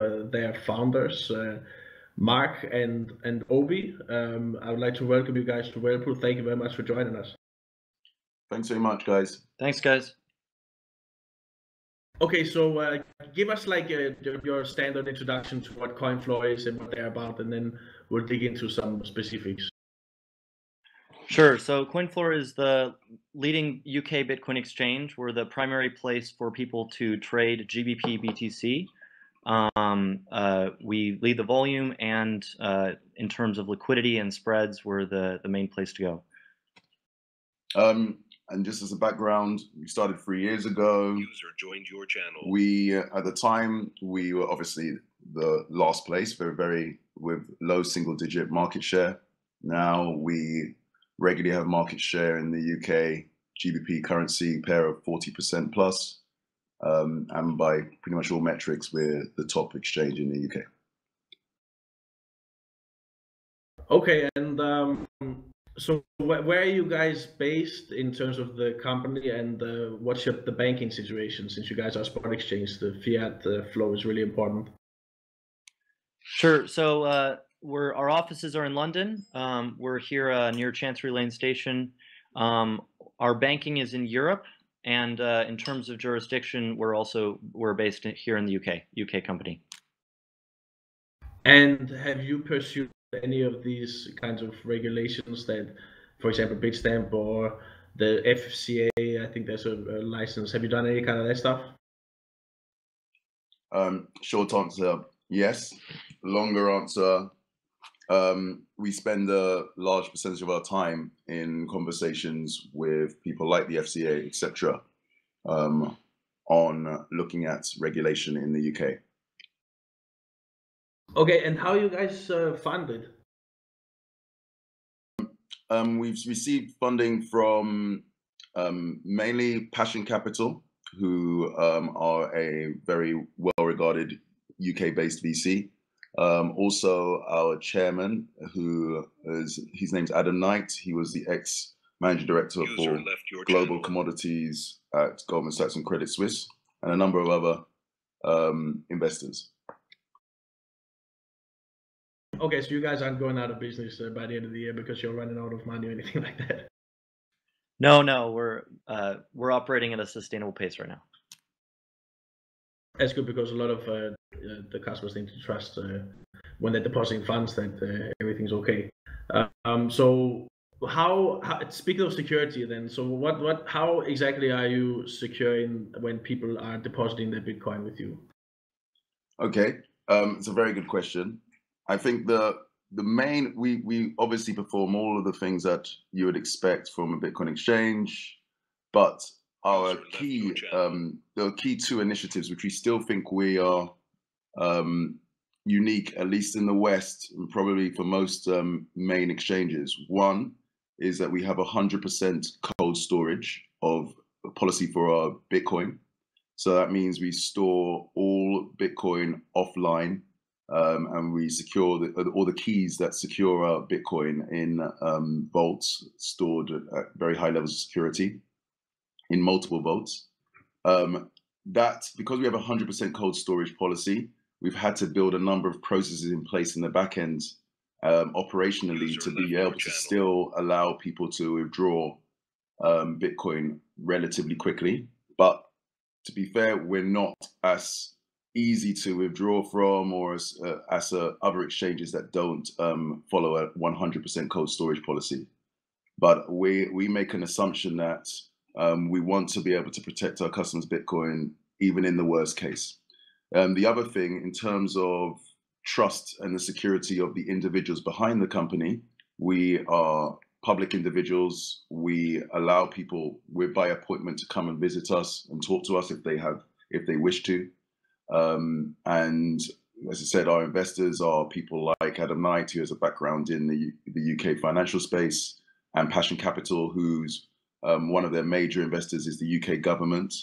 their founders, uh, Mark and and Obi. Um, I would like to welcome you guys to Whalepool. Thank you very much for joining us. Thanks very much, guys. Thanks, guys. Okay, so uh, give us like a, your standard introduction to what CoinFloor is and what they're about, and then we'll dig into some specifics. Sure. So CoinFloor is the leading UK Bitcoin exchange. We're the primary place for people to trade GBP BTC. Um, uh, we lead the volume, and uh, in terms of liquidity and spreads, we're the, the main place to go. Um, and just as a background, we started three years ago. User joined your channel. We, uh, at the time, we were obviously the last place, very, very with low single digit market share. Now we regularly have market share in the UK GBP currency pair of 40% plus. Um, and by pretty much all metrics, we're the top exchange in the UK. Okay, and um, so wh where are you guys based in terms of the company and uh, what's your, the banking situation? Since you guys are spot exchange, the fiat uh, flow is really important. Sure. So uh, we're our offices are in London. Um, we're here uh, near Chancery Lane Station. Um, our banking is in Europe, and uh, in terms of jurisdiction, we're also we're based here in the UK, UK company. And have you pursued any of these kinds of regulations that, for example, Bitstamp or the FCA? I think there's a, a license. Have you done any kind of that stuff? Um, short answer, yes. Longer answer, um, we spend a large percentage of our time in conversations with people like the FCA, etc., um, on looking at regulation in the UK. Okay, and how are you guys uh, funded? Um, we've received funding from um, mainly Passion Capital, who um, are a very well-regarded UK-based VC. Um, also, our chairman, who is his name's Adam Knight. He was the ex managing director User for global channel. commodities at Goldman Sachs and Credit Suisse, and a number of other um, investors. Okay, so you guys aren't going out of business uh, by the end of the year because you're running out of money or anything like that. No, no, we're uh, we're operating at a sustainable pace right now. That's good because a lot of uh, uh, the customers need to trust uh, when they're depositing funds that uh, everything's okay. Um, so how, how, speaking of security then so what what how exactly are you securing when people are depositing their bitcoin with you? Okay um, it's a very good question. I think the the main we we obviously perform all of the things that you would expect from a bitcoin exchange but our key um, the key two initiatives which we still think we are um, unique, at least in the West, and probably for most um, main exchanges. One is that we have 100% cold storage of policy for our Bitcoin. So that means we store all Bitcoin offline um, and we secure the, uh, all the keys that secure our Bitcoin in um, vaults stored at very high levels of security in multiple vaults. Um, that because we have a 100% cold storage policy, we've had to build a number of processes in place in the back end um, operationally to be able to still allow people to withdraw um, Bitcoin relatively quickly. But to be fair, we're not as easy to withdraw from or as, uh, as uh, other exchanges that don't um, follow a 100% cold storage policy. But we, we make an assumption that um, we want to be able to protect our customers' Bitcoin even in the worst case. Um, the other thing, in terms of trust and the security of the individuals behind the company, we are public individuals. We allow people we're by appointment to come and visit us and talk to us if they have if they wish to. Um, and as I said, our investors are people like Adam Knight, who has a background in the, the UK financial space, and Passion Capital, who's um, one of their major investors is the UK government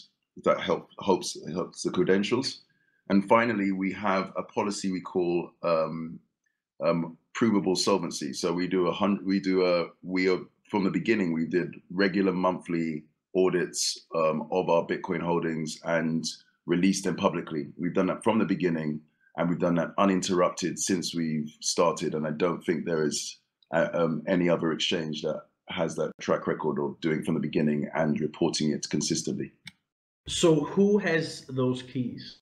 that help, helps helps the credentials. And finally, we have a policy we call um, um, provable solvency. So we do a hundred, we do a, we are, from the beginning, we did regular monthly audits um, of our Bitcoin holdings and released them publicly. We've done that from the beginning. and we've done that uninterrupted since we've started. And I don't think there is uh, um, any other exchange that has that track record of doing from the beginning and reporting it consistently. So who has those keys?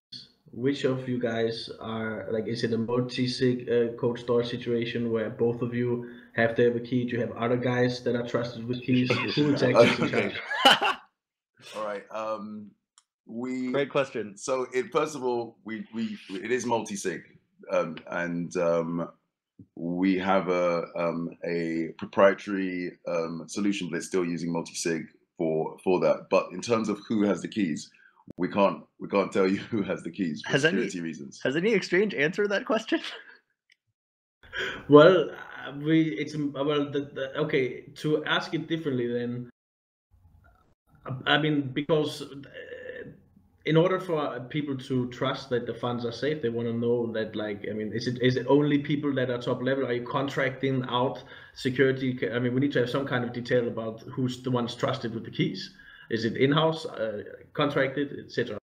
Which of you guys are like? Is it a multi-sig uh, cold store situation where both of you have to have a key? Do you have other guys that are trusted with keys? Who exactly okay. All right. Um, we great question. So it first of all, we we it is multi-sig, um, and um, we have a um, a proprietary um, solution, but it's still using multi-sig for for that. But in terms of who has the keys, we can't we can't tell you who has the keys for has security any, reasons. Has any exchange answered that question? well, uh, we it's uh, well the, the, okay to ask it differently then. I mean because uh, in order for uh, people to trust that the funds are safe, they want to know that, like, I mean, is it is it only people that are top level? Are you contracting out security? I mean, we need to have some kind of detail about who's the ones trusted with the keys. Is it in-house, uh, contracted, etc.?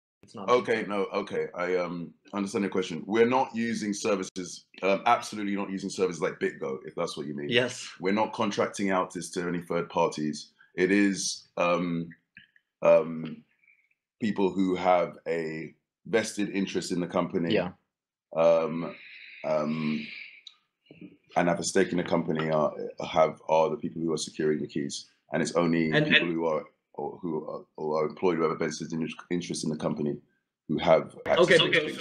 Okay, no, okay, I um understand your question. We're not using services, um, absolutely not using services like BitGo, if that's what you mean. Yes. We're not contracting out this to any third parties. It is um um people who have a vested interest in the company. Yeah. Um, um, and have a stake in the company are have are the people who are securing the keys, and it's only and, people and, who are or who are, or are employed who have a vested interest in the company who have okay. okay.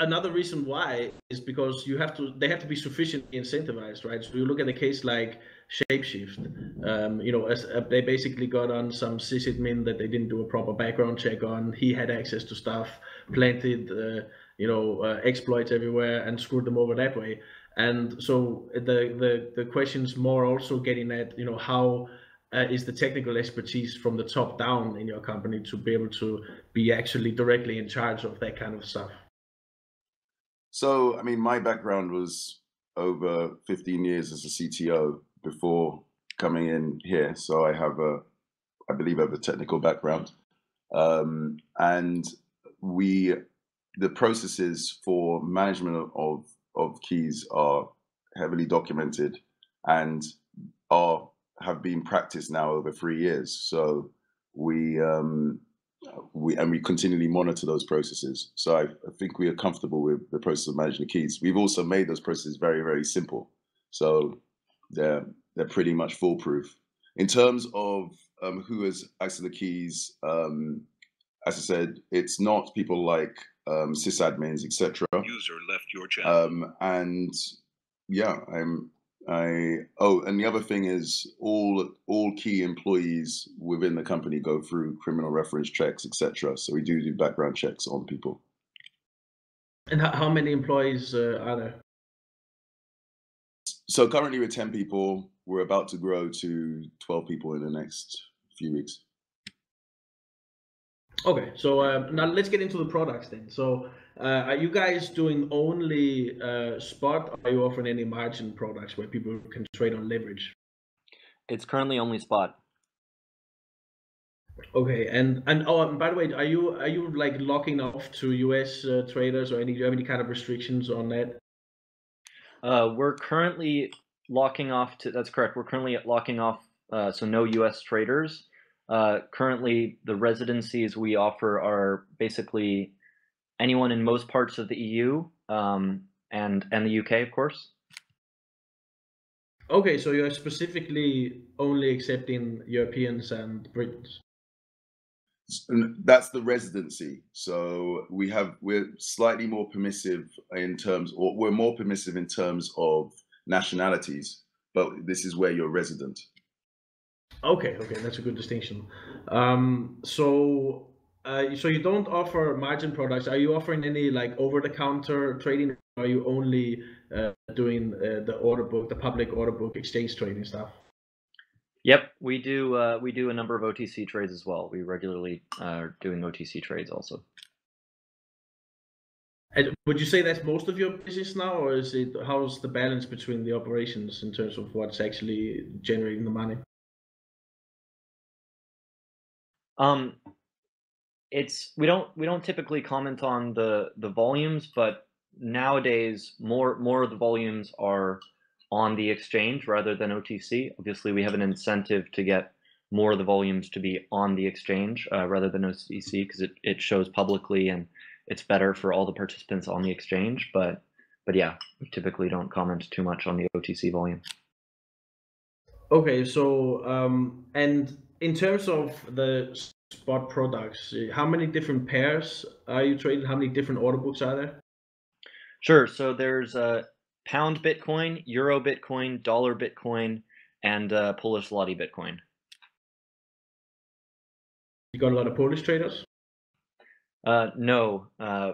Another reason why is because you have to they have to be sufficiently incentivized, right? So you look at a case like Shapeshift. Um, you know, as, uh, they basically got on some sysadmin that they didn't do a proper background check on. He had access to stuff, planted, uh, you know, uh, exploits everywhere, and screwed them over that way. And so the the the questions more also getting at, you know, how uh, is the technical expertise from the top down in your company to be able to be actually directly in charge of that kind of stuff. So, I mean, my background was over 15 years as a CTO before coming in here, so I have a, I believe, I have a technical background, um, and we, the processes for management of of keys are heavily documented and are have been practiced now over three years. So we um, we and we continually monitor those processes. So I, I, think we are comfortable with the process of managing the keys. We've also made those processes very very simple. So they're they're pretty much foolproof. In terms of um, who has access to the keys, um, as I said, it's not people like um, sysadmins, etc. User left your channel. Um, and yeah, I'm. I oh, and the other thing is all all key employees within the company go through criminal reference checks, etc. So we do do background checks on people. And how, how many employees uh, are there? So currently we're 10 people. We're about to grow to 12 people in the next few weeks. Okay, so uh, now let's get into the products then. So uh, are you guys doing only uh, spot? Or are you offering any margin products where people can trade on leverage? It's currently only spot. Okay, and and oh, and by the way, are you are you like locking off to U.S. Uh, traders or any? Do you have any kind of restrictions on that? Uh, we're currently locking off to, that's correct. We're currently locking off, uh, so no US traders. Uh, currently, the residencies we offer are basically anyone in most parts of the EU um, and and the UK, of course. Okay, so you're specifically only accepting Europeans and Britons that's the residency. So we have we're slightly more permissive in terms or we're more permissive in terms of nationalities but this is where you're resident okay okay that's a good distinction um, so uh, so you don't offer margin products are you offering any like over-the-counter trading are you only uh, doing uh, the order book the public order book exchange trading stuff Yep, we do. Uh, we do a number of OTC trades as well. We regularly uh, are doing OTC trades also. And would you say that's most of your business now, or is it how's the balance between the operations in terms of what's actually generating the money? Um, it's we don't we don't typically comment on the the volumes, but nowadays more more of the volumes are on the exchange rather than OTC. Obviously, we have an incentive to get more of the volumes to be on the exchange uh, rather than OTC because it, it shows publicly and it's better for all the participants on the exchange. But but yeah, we typically don't comment too much on the OTC volume. Okay, so um, and in terms of the spot products, how many different pairs are you trading? How many different order books are there? Sure. So there's a pound Bitcoin, euro Bitcoin, dollar Bitcoin, and uh, Polish zloty Bitcoin. You got a lot of Polish traders? Uh, no, uh,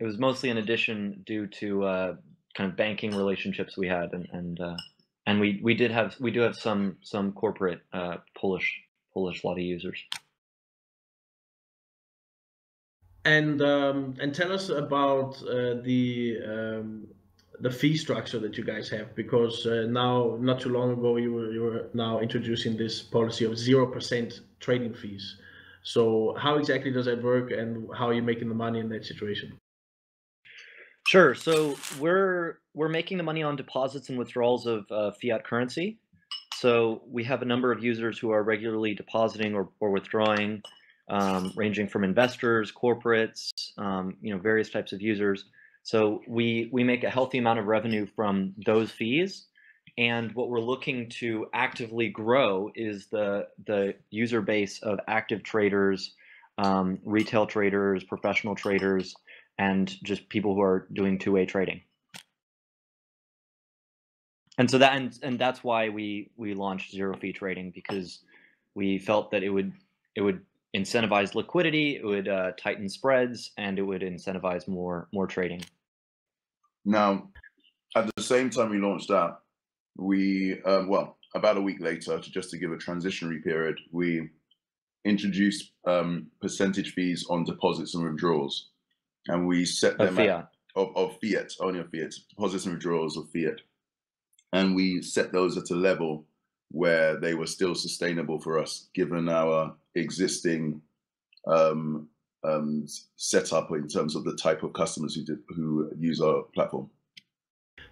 it was mostly an addition due to uh, kind of banking relationships we had, and and uh, and we we did have we do have some some corporate uh, a lot of users. And um, and tell us about uh, the um, the fee structure that you guys have because uh, now not too long ago you were you were now introducing this policy of zero percent trading fees. So how exactly does that work, and how are you making the money in that situation? Sure. So we're we're making the money on deposits and withdrawals of uh, fiat currency. So we have a number of users who are regularly depositing or, or withdrawing, um, ranging from investors, corporates, um, you know, various types of users. So we we make a healthy amount of revenue from those fees. And what we're looking to actively grow is the the user base of active traders, um, retail traders, professional traders, and just people who are doing two-way trading. And so that and, and that's why we we launched zero fee trading because we felt that it would it would incentivize liquidity, it would uh, tighten spreads, and it would incentivize more more trading. Now, at the same time we launched that, we um, well about a week later, to, just to give a transitionary period, we introduced um, percentage fees on deposits and withdrawals and we set them of fiat. At, of, of fiat, only of fiat, deposits and withdrawals of fiat. And we set those at a level where they were still sustainable for us, given our existing um, um, setup in terms of the type of customers who did, who use our platform.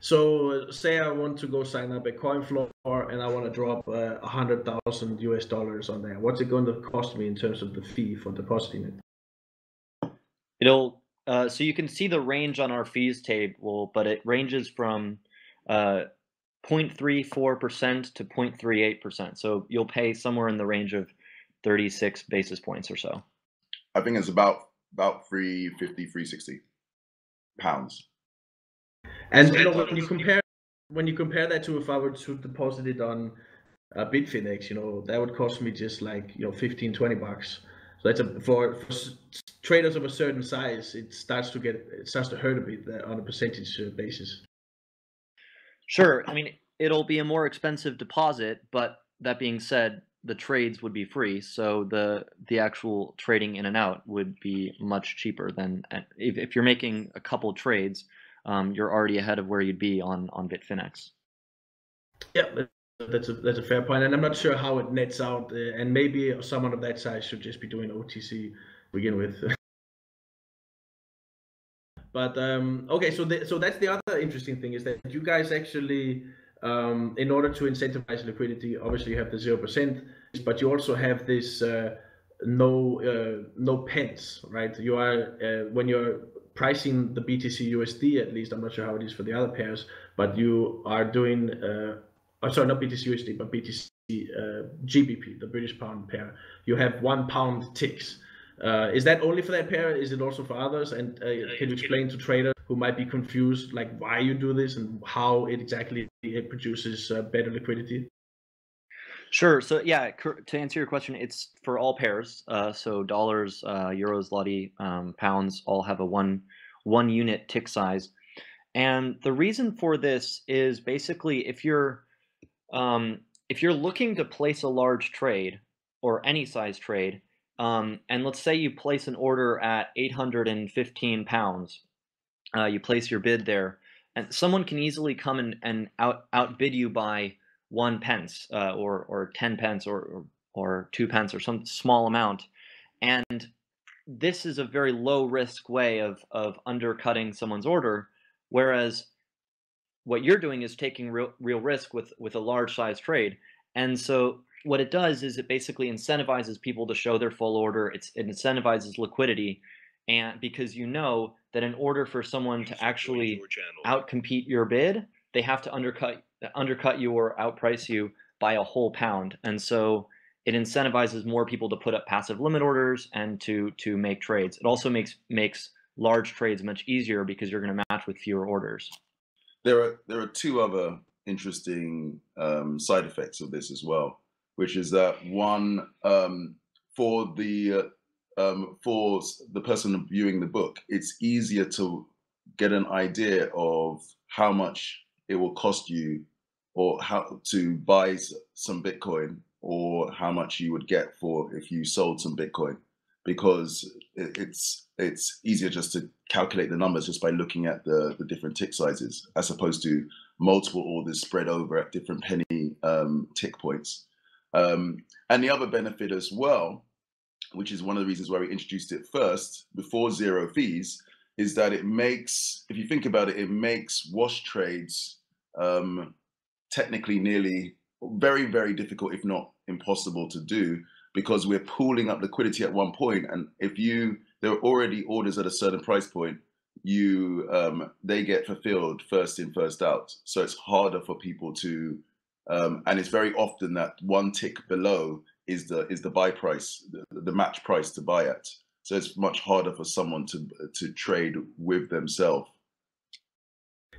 So, say I want to go sign up at CoinFloor and I want to drop uh, a uh, hundred thousand US dollars on there. What's it going to cost me in terms of the fee for depositing it? It'll uh, so you can see the range on our fees table, but it ranges from uh, 0.34% to 0.38%. So you'll pay somewhere in the range of 36 basis points or so. I think it's about about 350, 360 pounds. And you know, when you compare when you compare that to if I were to deposit it on uh, Bitfinex, you know, that would cost me just like you know 15, 20 bucks. So that's a for, for traders of a certain size, it starts to get it starts to hurt a bit uh, on a percentage uh, basis. Sure. I mean, it'll be a more expensive deposit, but that being said, the trades would be free, so the the actual trading in and out would be much cheaper than uh, if, if you're making a couple trades, um, you're already ahead of where you'd be on on Bitfinex. Yeah, that's a that's a fair point, and I'm not sure how it nets out. Uh, and maybe someone of that size should just be doing OTC begin with. but um, okay, so the, so that's the other interesting thing is that you guys actually, um, in order to incentivize liquidity, obviously you have the zero percent, but you also have this uh, no uh, no pence, right? You are uh, when you're pricing the BTC USD, at least I'm not sure how it is for the other pairs, but you are doing uh, oh, sorry, not BTC USD, but BTC uh, GBP, the British pound pair. You have one pound ticks. Uh, is that only for that pair? Is it also for others? And uh, can you explain to traders who might be confused, like why you do this and how it exactly it produces uh, better liquidity? Sure. So yeah, to answer your question, it's for all pairs. Uh, so dollars, uh, euros, zloty, um, pounds all have a one one unit tick size. And the reason for this is basically if you're um, if you're looking to place a large trade or any size trade, um, and let's say you place an order at 815 pounds, uh, you place your bid there, and someone can easily come and, and out outbid you by one pence uh, or or 10 pence or, or or two pence or some small amount, and this is a very low risk way of of undercutting someone's order Whereas what you're doing is taking real, real risk with with a large size trade. And so what it does is it basically incentivizes people to show their full order. It's, it incentivizes liquidity, and because you know that in order for someone to actually outcompete your bid, they have to undercut undercut you or outprice you by a whole pound. And so it incentivizes more people to put up passive limit orders and to to make trades. It also makes makes large trades much easier because you're going to match with fewer orders. There are there are two other interesting um, side effects of this as well, which is that one um, for the uh, um, for the person viewing the book, it's easier to get an idea of how much it will cost you or how to buy some Bitcoin or how much you would get for if you sold some Bitcoin because it's it's easier just to calculate the numbers just by looking at the the different tick sizes as opposed to multiple orders spread over at different penny um, tick points. Um, and the other benefit as well, which is one of the reasons why we introduced it first before zero fees, is that it makes, if you think about it, it makes wash trades um, technically nearly very, very difficult, if not impossible to do, because we're pooling up liquidity at one point. And if you, there are already orders at a certain price point, you um, they get fulfilled first in, first out. So it's harder for people to, um, and it's very often that one tick below is the is the buy price, the, the match price to buy at. So it's much harder for someone to to trade with themselves.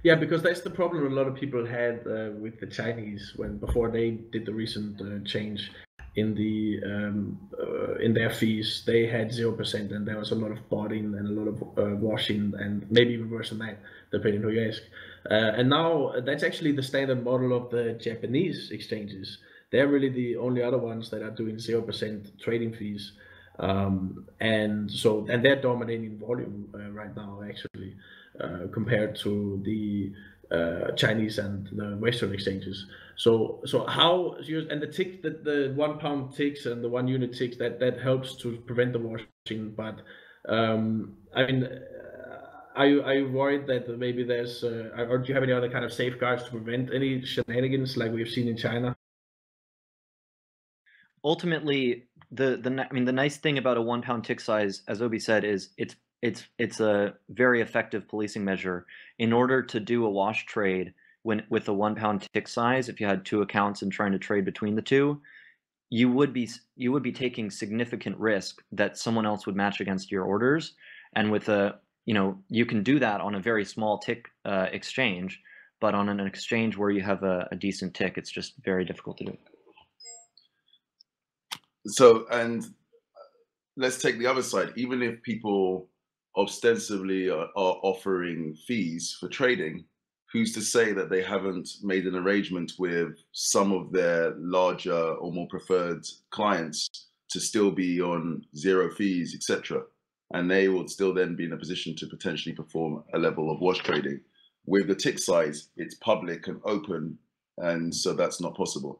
Yeah, because that's the problem a lot of people had uh, with the Chinese when before they did the recent uh, change in the um, uh, in their fees. They had zero percent, and there was a lot of botting and a lot of uh, washing, and maybe even worse than that, depending who you ask. Uh, and now that's actually the standard model of the Japanese exchanges. They're really the only other ones that are doing zero percent trading fees. Um, and so and they're dominating volume uh, right now actually uh, compared to the uh, Chinese and the Western exchanges. So so how and the tick the, the one pound ticks and the one unit ticks that that helps to prevent the washing. But um, I mean, uh, are you are you worried that maybe there's uh, or do you have any other kind of safeguards to prevent any shenanigans like we've seen in China? Ultimately, the the I mean the nice thing about a one pound tick size, as Obi said, is it's it's it's a very effective policing measure. In order to do a wash trade when with a one pound tick size, if you had two accounts and trying to trade between the two, you would be you would be taking significant risk that someone else would match against your orders. And with a you know you can do that on a very small tick uh, exchange, but on an exchange where you have a, a decent tick, it's just very difficult to do. So and let's take the other side. Even if people ostensibly are, are offering fees for trading, who's to say that they haven't made an arrangement with some of their larger or more preferred clients to still be on zero fees, etc. And they will still then be in a position to potentially perform a level of wash trading. With the tick size, it's public and open, and so that's not possible.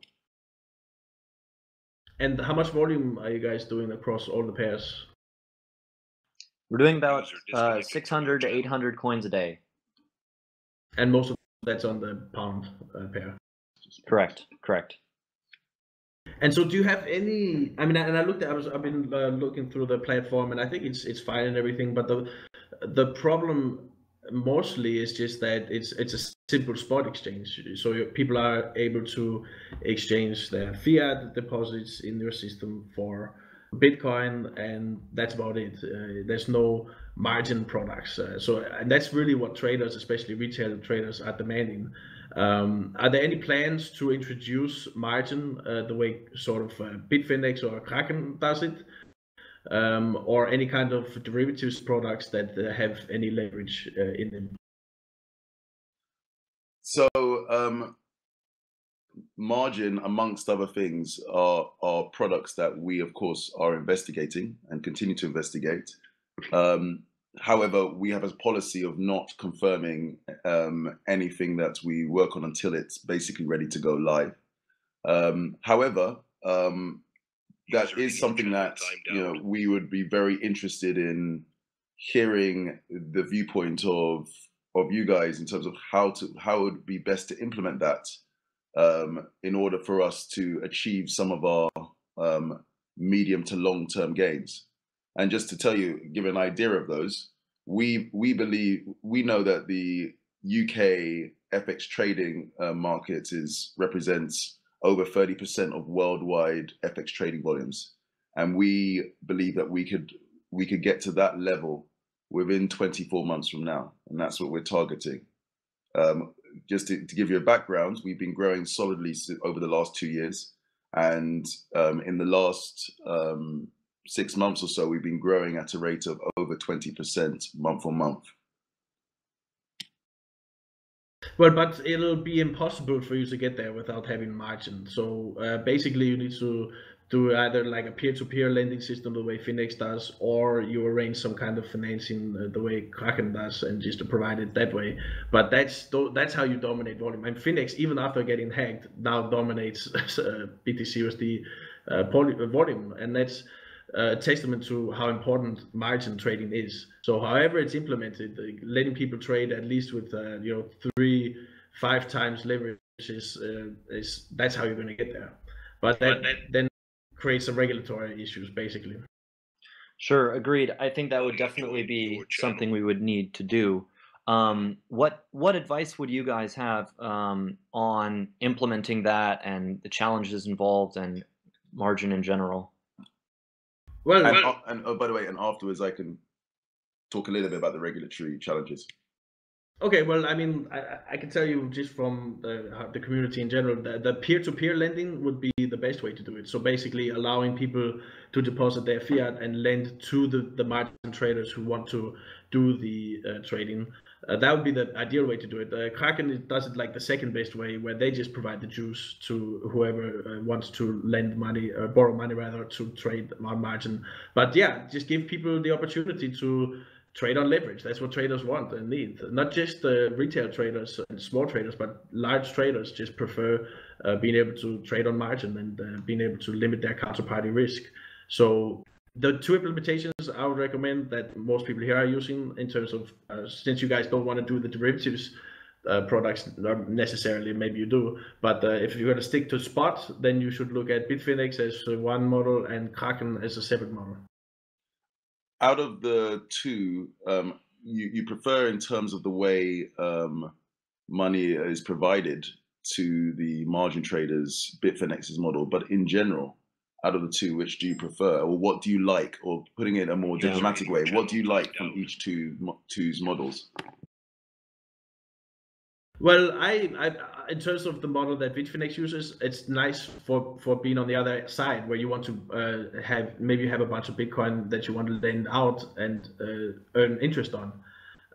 And how much volume are you guys doing across all the pairs? We're doing about uh, 600 to 800 coins a day. And most of that's on the pound uh, pair. Correct. Correct. And so, do you have any? I mean, and I looked at, I was, I've been uh, looking through the platform, and I think it's it's fine and everything. But the the problem mostly is just that it's it's a simple spot exchange. So people are able to exchange their fiat deposits in your system for Bitcoin, and that's about it. Uh, there's no margin products. Uh, so, and that's really what traders, especially retail traders, are demanding. Um, are there any plans to introduce margin uh, the way sort of uh, Bitfinex or Kraken does it, um, or any kind of derivatives products that uh, have any leverage in them? So, um, margin, amongst other things, are products that we, of course, are investigating and continue to investigate. However, we have a policy of not confirming um, anything that we work on until it's basically ready to go live. Um, however, um, that is something that you know we would be very interested in hearing the viewpoint of of you guys in terms of how to how it would be best to implement that um, in order for us to achieve some of our um, medium to long term gains. And just to tell you, give an idea of those, we we believe we know that the UK FX trading uh, market is represents over 30% of worldwide FX trading volumes. And we believe that we could we could get to that level within 24 months from now. And that's what we're targeting. Um, just to, to, give you a background, we've been growing solidly over the last two years. And um, in the last um, six months or so, we've been growing at a rate of over 20% month on month. Well, but it'll be impossible for you to get there without having margin. So uh, basically, you need to do either like a peer-to-peer lending system the way Finex does, or you arrange some kind of financing uh, the way Kraken does, and just to provide it that way. But that's that's how you dominate volume. And Finex, even after getting hacked, now dominates uh, BTCUSD uh, volume, and that's a testament to how important margin trading is. So, however it's implemented, letting people trade at least with uh, you know three, five times leverage is uh, is that's how you're going to get there. But that, that then creates some regulatory issues, basically. Sure, agreed. I think that would definitely be something we would need to do. Um, what what advice would you guys have um, on implementing that and the challenges involved and margin in general? Well, and, well, and oh, by the way, and afterwards I can talk a little bit about the regulatory challenges. Okay, well, I mean, I, I can tell you just from the, the community in general, that the peer-to-peer lending would be the best way to do it. So basically allowing people to deposit their fiat and lend to the, the margin traders who want to do the uh, trading. Uh, that would be the ideal way to do it. Uh, Kraken does it like the second best way, where they just provide the juice to whoever uh, wants to lend money or borrow money rather to trade on margin. But yeah, just give people the opportunity to trade on leverage. That's what traders want and need. Not just the retail traders and small traders, but large traders just prefer uh, being able to trade on margin and uh, being able to limit their counterparty risk. So the two implementations I would recommend that most people here are using in terms of uh, since you guys don't want to do the derivatives uh, products necessarily, maybe you do, but uh, if you're going to stick to spot, then you should look at Bitfinex as one model and Kraken as a separate model. Out of the two, um, you, you prefer in terms of the way um, money is provided to the margin traders, Bitfinex's model, but in general, out of the two, which do you prefer, or what do you like, or putting it in a more diplomatic way, what do you like from each two two's models? Well, I, I, in terms of the model that Bitfinex uses, it's nice for for being on the other side where you want to uh, have maybe you have a bunch of Bitcoin that you want to lend out and uh, earn interest on,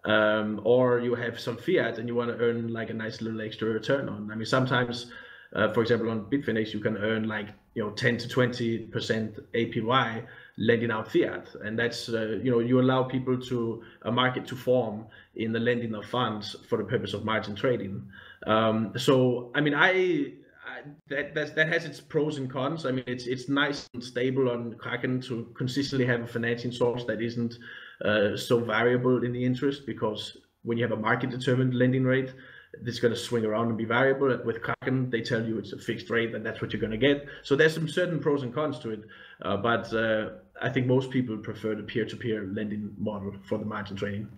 um, or you have some fiat and you want to earn like a nice little extra return on. I mean, sometimes uh, for example, on Bitfinex, you can earn like you know 10 to 20 percent APY lending out fiat, and that's uh, you know you allow people to a market to form in the lending of funds for the purpose of margin trading. Um, so I mean, I, that that has its pros and cons. I mean, it's it's nice and stable on Kraken to consistently have a financing source that isn't uh, so variable in the interest because when you have a market determined lending rate this is going to swing around and be variable. With Kraken, they tell you it's a fixed rate and that's what you're going to get. So there's some certain pros and cons to it. Uh, but uh, I think most people prefer the peer-to-peer lending model for the margin trading.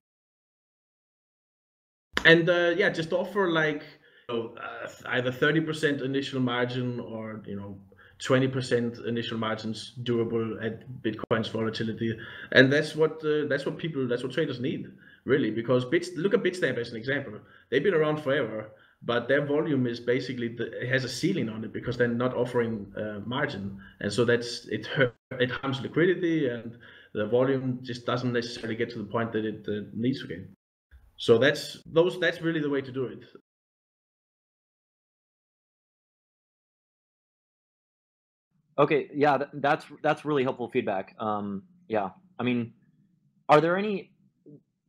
And uh, yeah, just offer like you know, uh, either 30% initial margin or you know 20% initial margins doable at Bitcoin's volatility, and that's what uh, that's what people that's what traders need really, because Bits, look at Bitstamp as an example. They've been around forever, but their volume is basically the, it has a ceiling on it because they're not offering uh, margin, and so that's it. It harms liquidity, and the volume just doesn't necessarily get to the point that it uh, needs to get. So that's those. That's really the way to do it. Okay, yeah, that's that's really helpful feedback. Um, yeah, I mean, are there any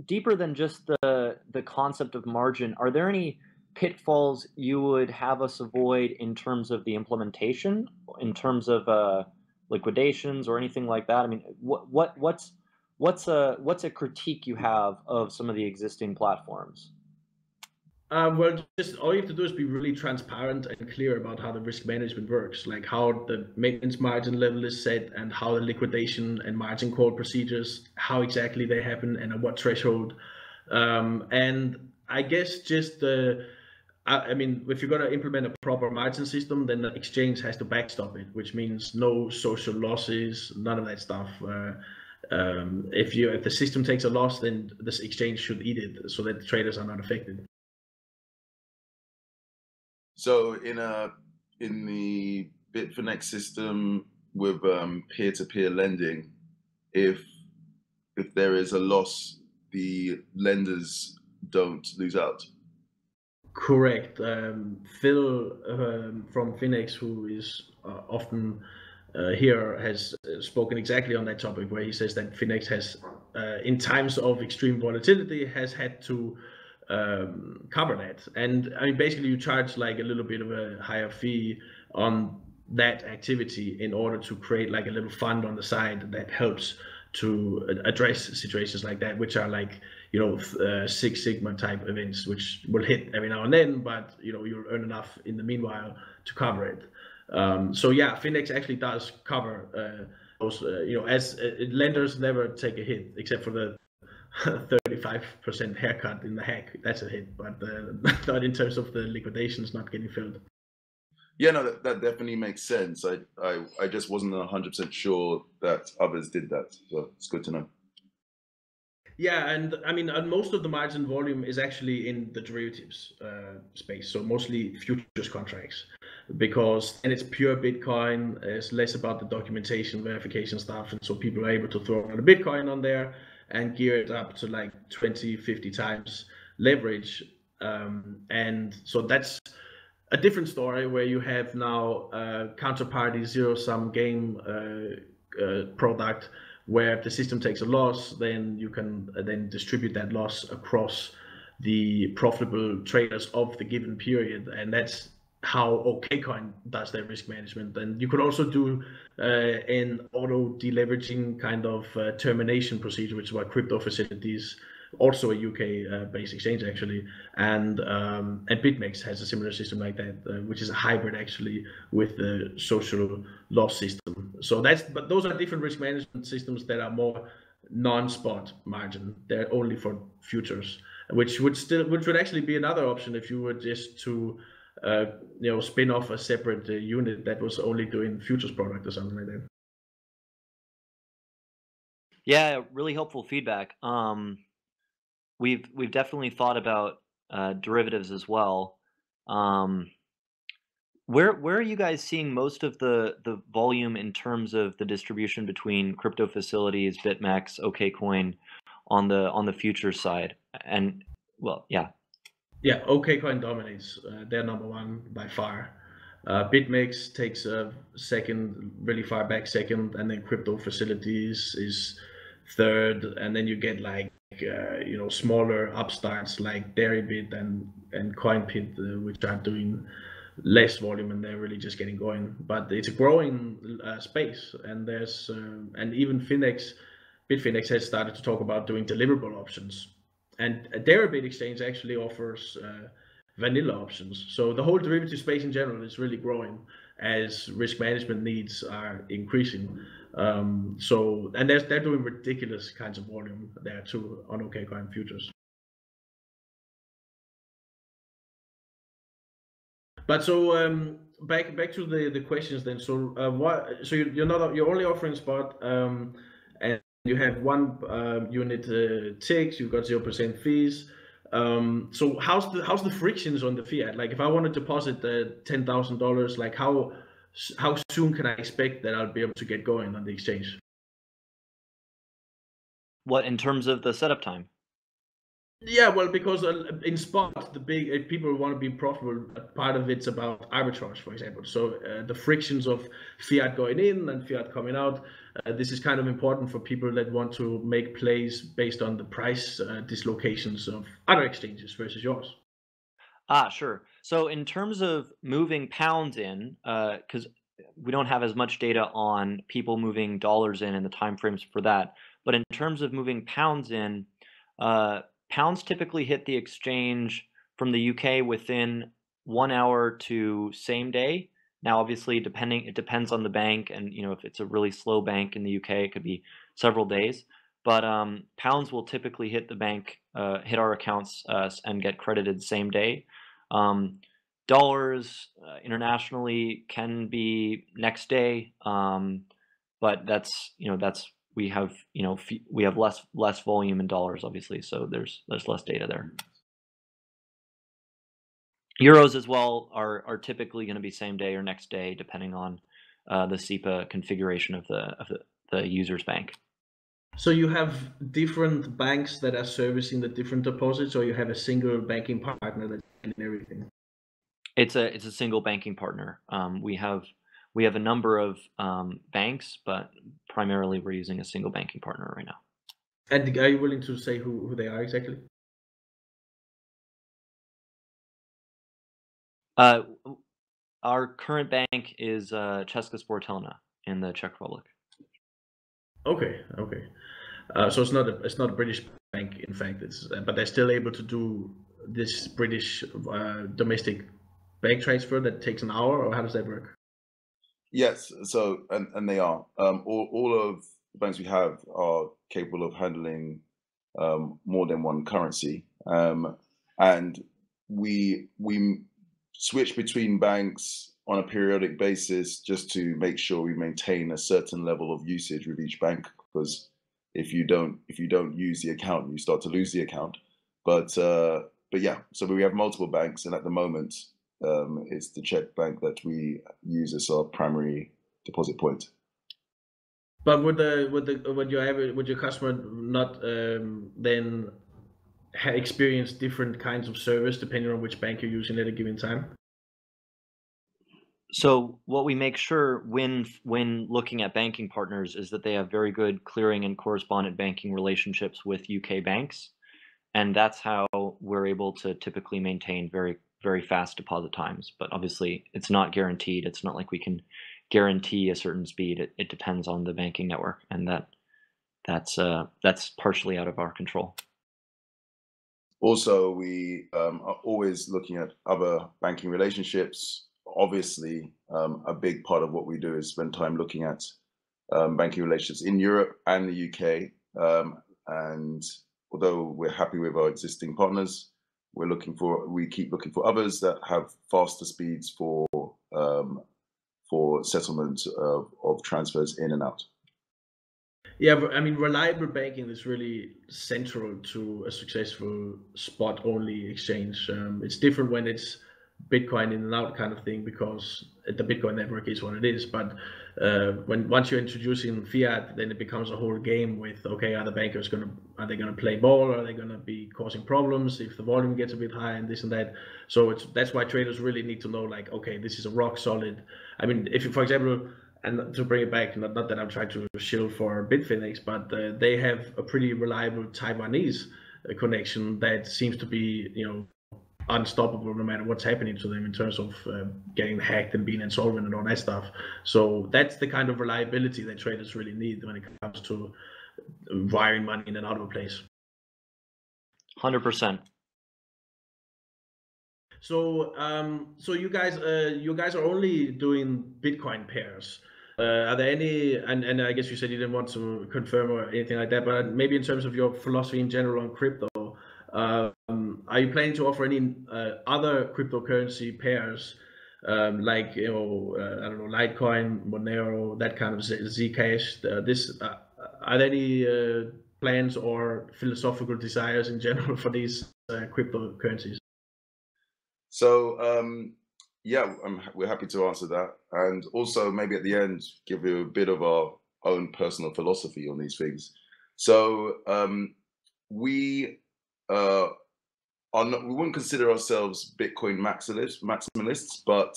deeper than just the the concept of margin, are there any pitfalls you would have us avoid in terms of the implementation, in terms of uh, liquidations or anything like that? I mean, what what what's what's a what's a critique you have of some of the existing platforms? Um, well, just all you have to do is be really transparent and clear about how the risk management works, like how the maintenance margin level is set and how the liquidation and margin call procedures, how exactly they happen and at what threshold. Um, and I guess just the, I, I mean, if you're going to implement a proper margin system, then the exchange has to backstop it, which means no social losses, none of that stuff. Uh, um, if you if the system takes a loss, then this exchange should eat it so that the traders are not affected. So in a in the Bitfinex system with um, peer-to-peer lending, if if there is a loss, the lenders don't lose out. Correct. Um, Phil um, from Finex, who is uh, often uh, here, has spoken exactly on that topic, where he says that Finex has, uh, in times of extreme volatility, has had to um, cover that. And I mean, basically, you charge like a little bit of a higher fee on that activity in order to create like a little fund on the side that helps to address situations like that, which are like you know uh, Six Sigma type events, which will hit every now and then, but you know you'll earn enough in the meanwhile to cover it. Um, so yeah, Finex actually does cover uh, those. Uh, you know, as uh, lenders never take a hit except for the 35% haircut in the hack. That's a hit, but uh, not in terms of the liquidations not getting filled. Yeah, no, that, that definitely makes sense. I, I, I just wasn't 100% sure that others did that. So it's good to know. Yeah, and I mean, and most of the margin volume is actually in the derivatives uh, space, so mostly futures contracts, because and it's pure Bitcoin. It's less about the documentation, verification stuff, and so people are able to throw a Bitcoin on there and gear it up to like 20, 50 times leverage. Um, and so that's a different story where you have now a counterparty zero sum game uh, uh, product where if the system takes a loss, then you can uh, then distribute that loss across the profitable traders of the given period. And that's how OKCoin does their risk management. And you could also do uh, an auto deleveraging kind of uh, termination procedure, which is what crypto facilities, also a UK uh, based exchange actually, and um, and BitMEX has a similar system like that, uh, which is a hybrid actually with the social loss system. So that's but those are different risk management systems that are more non-spot margin. They're only for futures, which would still which would actually be another option if you were just to uh, you know spin off a separate uh, unit that was only doing futures product or something like that. Yeah, really helpful feedback. Um, we've we've definitely thought about uh, derivatives as well. Um, where where are you guys seeing most of the the volume in terms of the distribution between crypto facilities, BitMEX, OKCoin, on the on the future side? And well, yeah, yeah, OKCoin dominates. Uh, they're number one by far. Uh, BitMEX takes a second, really far back second, and then Crypto Facilities is third, and then you get like uh, you know smaller upstarts like Deribit and and CoinPit, uh, which are doing less volume and they're really just getting going. But it's a growing uh, space, and there's uh, and even Finex, Bitfinex has started to talk about doing deliverable options and Deribit exchange actually offers uh, vanilla options. So the whole derivative space in general is really growing as risk management needs are increasing. Um, so and they're they're doing ridiculous kinds of volume there too on OKCoin futures. But so um, back back to the the questions then. So uh, what? So you, are not you're only offering spot, um, and you have one uh, unit uh, ticks, you've got 0% fees. Um, so how's the how's the frictions on the fiat? Like if I want to deposit the ten thousand dollars, like how how soon can I expect that I'll be able to get going on the exchange? What in terms of the setup time? Yeah, well, because uh, in spot, the big if people want to be profitable, part of it's about arbitrage, for example. So uh, the frictions of fiat going in and fiat coming out. Uh, this is kind of important for people that want to make plays based on the price uh, dislocations of other exchanges versus yours. Ah, sure. So in terms of moving pounds in, because uh, we don't have as much data on people moving dollars in and the timeframes for that, but in terms of moving pounds in, uh, pounds typically hit the exchange from the UK within one hour to same day. Now, obviously, depending it depends on the bank, and you know if it's a really slow bank in the UK, it could be several days. But um, pounds will typically hit the bank, uh, hit our accounts, uh, and get credited same day. Um, dollars uh, internationally can be next day, um, but that's you know that's we have you know we have less less volume in dollars obviously, so there's there's less data there. Euros as well are are typically going to be same day or next day, depending on uh, the SEPA configuration of the of the, the user's bank. So you have different banks that are servicing the different deposits, or you have a single banking partner that and everything. It's a it's a single banking partner. Um, we have we have a number of um, banks, but primarily we're using a single banking partner right now. And are you willing to say who, who they are exactly? Uh, our current bank is uh, Česká Spořitelna in the Czech Republic. Okay, okay. Uh, so it's not a it's not a British bank, in fact. It's uh, but they're still able to do this British uh, domestic bank transfer that takes an hour, or how does that work? Yes. So and and they are um, all all of the banks we have are capable of handling um, more than one currency, um, and we we switch between banks on a periodic basis just to make sure we maintain a certain level of usage with each bank because if you don't if you don't use the account you start to lose the account. But uh, but yeah so we have multiple banks and at the moment um, it's the czech bank that we use as our primary deposit point. But would the would the would your would your customer not um, then experience different kinds of service depending on which bank you're using at a given time? So what we make sure when when looking at banking partners is that they have very good clearing and correspondent banking relationships with UK banks, and that's how we're able to typically maintain very very fast deposit times. But obviously, it's not guaranteed. It's not like we can guarantee a certain speed. It, it depends on the banking network, and that that's uh, that's partially out of our control. Also, we um, are always looking at other banking relationships. Obviously, um, a big part of what we do is spend time looking at um, banking relationships in Europe and the UK. Um, and although we're happy with our existing partners, we're looking for we keep looking for others that have faster speeds for um, for settlement of, of transfers in and out. Yeah, I mean, reliable banking is really central to a successful spot only exchange. Um, it's different when it's Bitcoin in and out kind of thing because the Bitcoin network is what it is. But uh, when once you're introducing fiat, then it becomes a whole game with okay, are the bankers gonna are they gonna play ball? Are they gonna be causing problems if the volume gets a bit high and this and that? So it's that's why traders really need to know like okay, this is a rock solid. I mean, if you, for example and to bring it back, not, not that I'm trying to shield for Bitfinex, but uh, they have a pretty reliable Taiwanese uh, connection that seems to be, you know, unstoppable no matter what's happening to them in terms of uh, getting hacked and being insolvent and all that stuff. So that's the kind of reliability that traders really need when it comes to wiring money in and out of a place. Hundred percent. So, um, so you guys, uh, you guys are only doing Bitcoin pairs. Uh, are there any, and, and I guess you said you didn't want to confirm or anything like that, but maybe in terms of your philosophy in general on crypto, um, are you planning to offer any uh, other cryptocurrency pairs, um, like you know, uh, I don't know, Litecoin, Monero, that kind of Zcash? Uh, this uh, are there any uh, plans or philosophical desires in general for these cryptocurrencies? So um, yeah, I'm, we're happy to answer that, and also maybe at the end give you a bit of our own personal philosophy on these things. So um, we uh, are not, we wouldn't consider ourselves Bitcoin maximalists, maximalists, but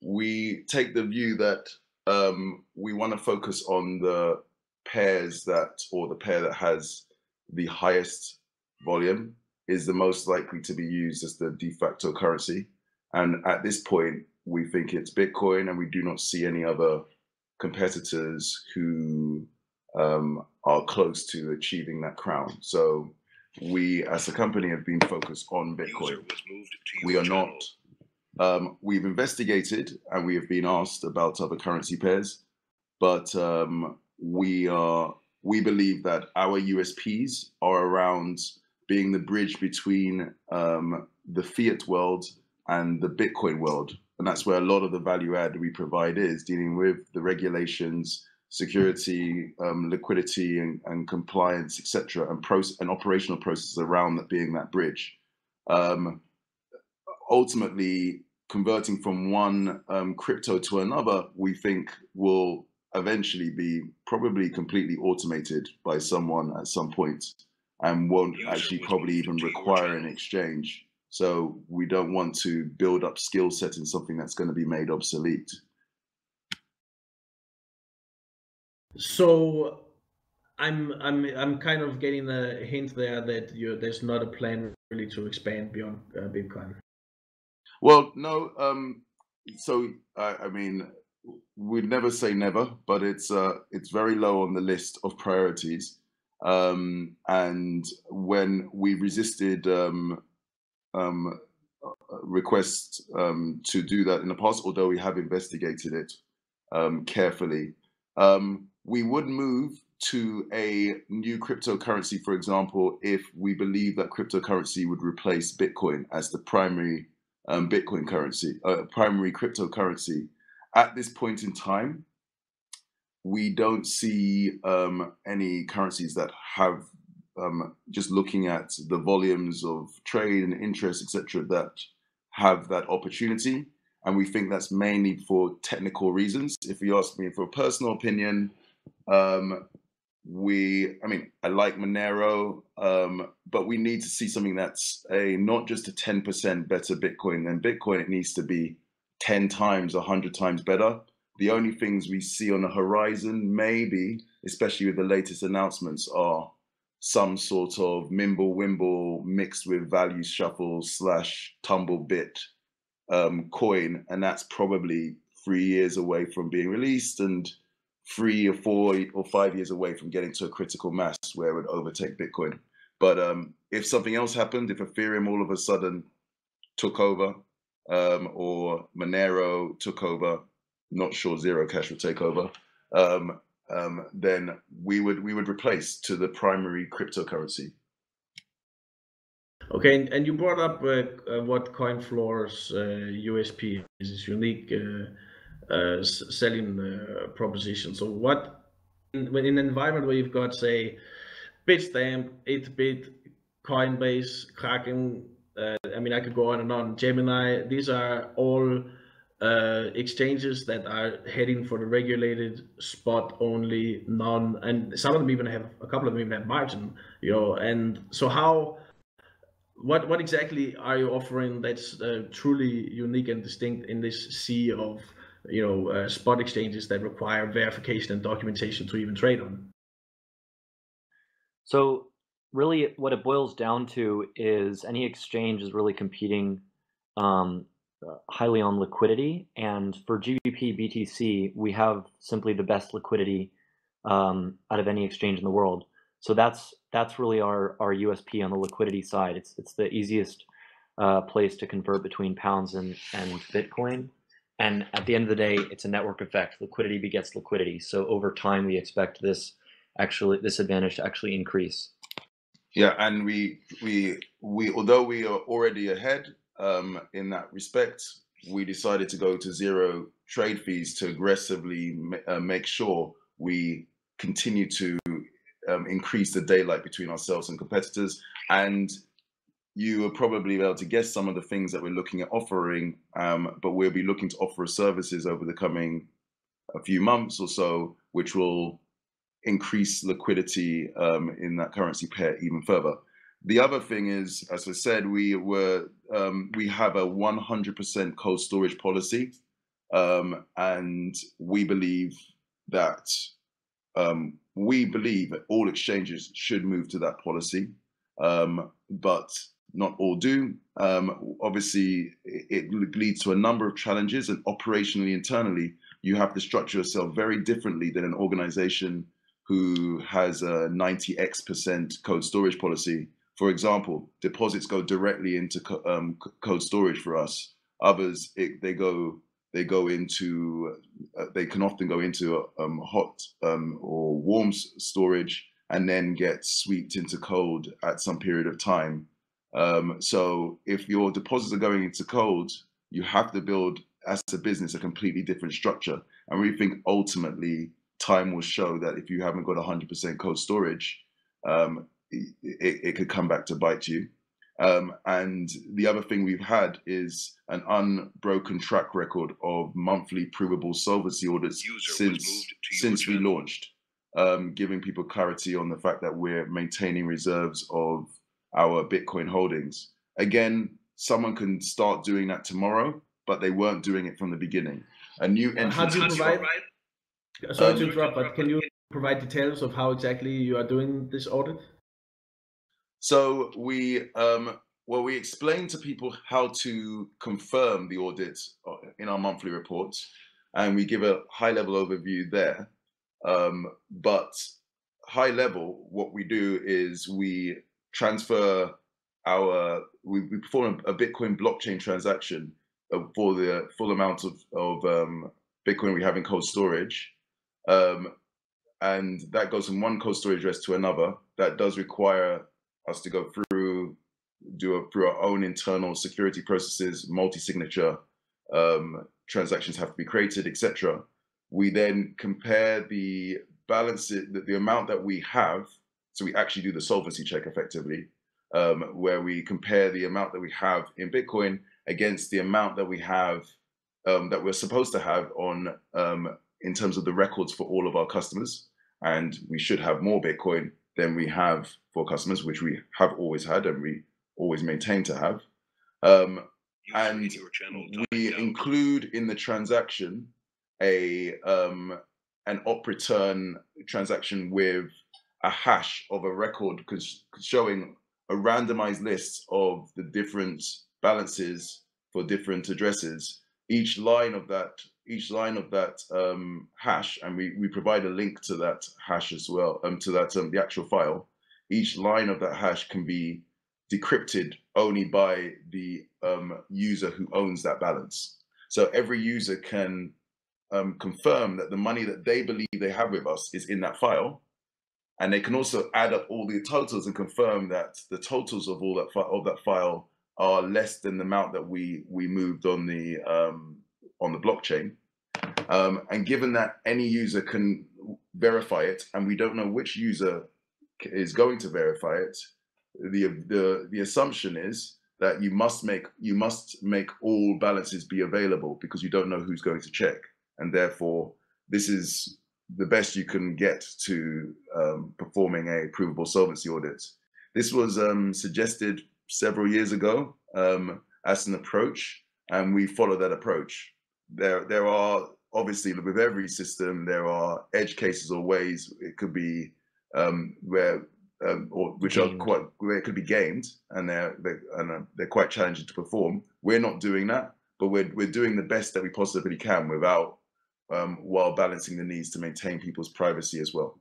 we take the view that um, we want to focus on the pairs that, or the pair that has the highest volume, is the most likely to be used as the de facto currency. And at this point, we think it's Bitcoin, and we do not see any other competitors who um, are close to achieving that crown. So we as a company have been focused on Bitcoin. We are not. Um, we've investigated and we have been asked about other currency pairs, but um, we are we believe that our USPs are around being the bridge between um, the fiat world and the Bitcoin world. And that's where a lot of the value add we provide is dealing with the regulations, security, um, liquidity, and, and compliance, etc., and process and operational processes around that being that bridge. Um, ultimately, converting from one um, crypto to another, we think will eventually be probably completely automated by someone at some point and won't actually probably even require an exchange. So we don't want to build up skill set in something that's going to be made obsolete. So I'm I'm I'm kind of getting a hint there that you there's not a plan really to expand beyond uh, Bitcoin. Well, no. Um, so I, I mean, we'd never say never, but it's uh, it's very low on the list of priorities. Um, and when we resisted um, um, requests um, to do that in the past, although we have investigated it um, carefully, um, we would move to a new cryptocurrency, for example, if we believe that cryptocurrency would replace Bitcoin as the primary Bitcoin currency, uh, primary cryptocurrency. At this point in time, we don't see um, any currencies that have um, just looking at the volumes of trade and interest, etc., that have that opportunity. And we think that's mainly for technical reasons. If you ask me for a personal opinion, um, we, I mean, I like Monero, um, but we need to see something that's a not just a 10% better Bitcoin than Bitcoin. It needs to be 10 times, 100 times better the only things we see on the horizon, maybe, especially with the latest announcements, are some sort of MimbleWimble mixed with ValueShuffle slash TumbleBit um, coin, and that's probably three years away from being released and three or four or five years away from getting to a critical mass where it would overtake Bitcoin. But um, if something else happened, if Ethereum all of a sudden took over, um, or Monero took over, not sure zero cash would take over, um, um, then we would we would replace to the primary cryptocurrency. Okay, and you brought up uh, uh, what CoinFloor's uh, USP is, its unique uh, uh, selling uh, proposition. So, what in, in, an environment where you've got, say, Bitstamp, itBit, Coinbase, Kraken, I mean, I could go on and on, Gemini, these are all uh, exchanges that are heading for the regulated spot only non and some of them even have a couple of them even have margin you know and so how what what exactly are you offering that's uh, truly unique and distinct in this sea of you know uh, spot exchanges that require verification and documentation to even trade on? So really what it boils down to is any exchange is really competing um, highly on liquidity. And for GBP BTC, we have simply the best liquidity um, out of any exchange in the world. So that's that's really our our USP on the liquidity side. It's it's the easiest uh, place to convert between pounds and and Bitcoin. And at the end of the day, it's a network effect. Liquidity begets liquidity. So over time, we expect this actually this advantage to actually increase. Yeah, and we we we although we are already ahead, um, in that respect, we decided to go to zero trade fees to aggressively uh, make sure we continue to um, increase the daylight between ourselves and competitors. And you will probably be able to guess some of the things that we're looking at offering, um, but we'll be looking to offer services over the coming a few months or so, which will increase liquidity um, in that currency pair even further. The other thing is, as I said, we were um, we have a 100% cold storage policy, um, and we believe that um, we believe that all exchanges should move to that policy, um, but not all do. Um, obviously, it, it leads to a number of challenges, and operationally, internally, you have to structure yourself very differently than an organization who has a 90x percent cold storage policy for example, deposits go directly into um, cold storage for us. Others, it, they go they go into uh, they can often go into um, hot um, or warm storage and then get swept into cold at some period of time. Um, so if your deposits are going into cold, you have to build as a business a completely different structure. And we think ultimately time will show that if you haven't got 100% cold storage, um, it, it, could come back to bite you. Um, and the other thing we've had is an unbroken track record of monthly provable solvency audits since since we launched, um, giving people clarity on the fact that we're maintaining reserves of our Bitcoin holdings. Again, someone can start doing that tomorrow, but they weren't doing it from the beginning. A new entrant. How do you provide? Sorry um, to interrupt, but can you provide details of how exactly you are doing this audit? So we, um, well, we explain to people how to confirm the audit uh, in our monthly reports, and we give a high-level overview there. Um, but high level, what we do is we transfer our, we, we perform a, Bitcoin blockchain transaction uh, for the full amount of, of um, Bitcoin we have in cold storage. Um, and that goes from one cold storage address to another. That does require us to go through do a, through our own internal security processes, multi-signature um, transactions have to be created, etc. We then compare the balance, the, the, amount that we have. So we actually do the solvency check effectively, um, where we compare the amount that we have in Bitcoin against the amount that we have um, that we're supposed to have on um, in terms of the records for all of our customers. And we should have more Bitcoin than we have for customers, which we have always had and we always maintain to have. Um, and we include in the transaction a um, an OP_RETURN transaction with a hash of a record because showing a randomized list of the different balances for different addresses. Each line of that each line of that um, hash, and we, we provide a link to that hash as well, um, to that um, the actual file. Each line of that hash can be decrypted only by the um, user who owns that balance. So every user can um, confirm that the money that they believe they have with us is in that file, and they can also add up all the totals and confirm that the totals of all that of that file are less than the amount that we we moved on the um, on the blockchain. Um, and given that any user can verify it, and we don't know which user is going to verify it, the the the assumption is that you must make you must make all balances be available because you don't know who's going to check, and therefore this is the best you can get to um, performing a provable solvency audit. This was um, suggested several years ago um, as an approach, and we follow that approach there there are obviously with every system there are edge cases or ways it could be um, where um, or which gamed. are quite where it could be gamed and they're they're, and, uh, they're quite challenging to perform. We're not doing that, but we're we're doing the best that we possibly can without um, while balancing the needs to maintain people's privacy as well.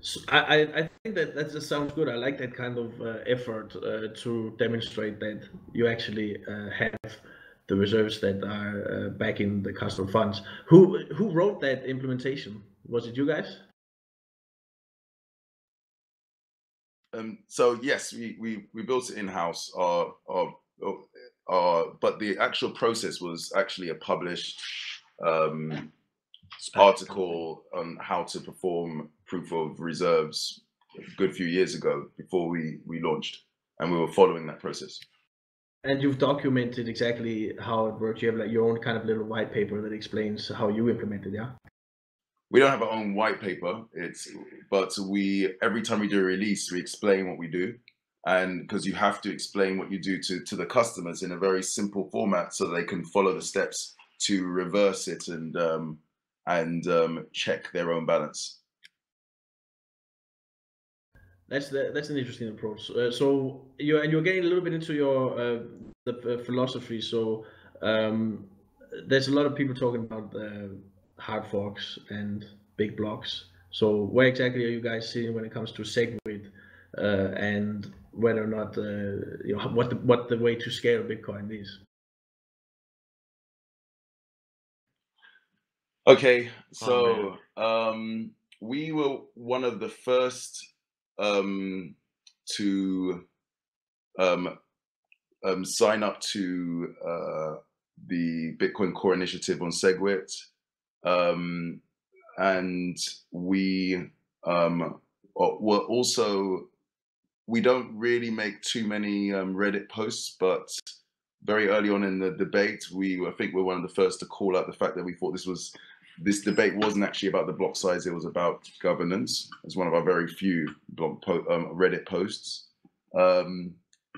So I, I think that that just sounds good. I like that kind of uh, effort uh, to demonstrate that you actually uh, have the reserves that are uh, back in the custom funds. Who who wrote that implementation? Was it you guys? Um, so yes, we, we, we built it in house. Uh, uh, uh, but the actual process was actually a published um, article on how to perform proof of reserves a good few years ago before we we launched, and we were following that process. And you've documented exactly how it works. You have like your own kind of little white paper that explains how you implemented, yeah? We don't have our own white paper. It's but we every time we do a release, we explain what we do, and because you have to explain what you do to to the customers in a very simple format, so they can follow the steps to reverse it and um, and um, check their own balance. That's the, that's an interesting approach. Uh, so you and you're getting a little bit into your uh, the uh, philosophy. So um, there's a lot of people talking about uh, hard forks and big blocks. So where exactly are you guys sitting when it comes to SegWit? uh, and whether or not uh, you know what the, what the way to scale Bitcoin is. Okay, so oh, um, we were one of the first um, to um, um, sign up to uh, the Bitcoin Core Initiative on SegWit. Um, and we um, were also, we don't really make too many um, Reddit posts, but very early on in the debate, we I think we're one of the first to call out the fact that we thought this was this debate wasn't actually about the block size; it was about governance. It's one of our very few blog po um, Reddit posts. Um,